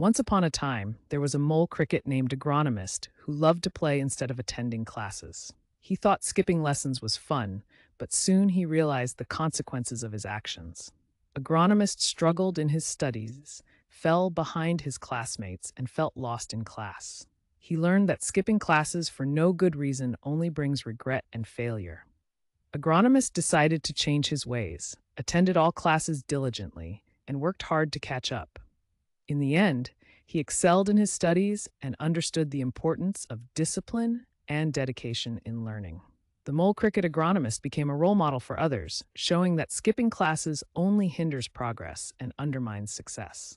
Once upon a time, there was a mole cricket named Agronomist who loved to play instead of attending classes. He thought skipping lessons was fun, but soon he realized the consequences of his actions. Agronomist struggled in his studies, fell behind his classmates, and felt lost in class. He learned that skipping classes for no good reason only brings regret and failure. Agronomist decided to change his ways, attended all classes diligently, and worked hard to catch up. In the end, he excelled in his studies and understood the importance of discipline and dedication in learning. The mole cricket agronomist became a role model for others, showing that skipping classes only hinders progress and undermines success.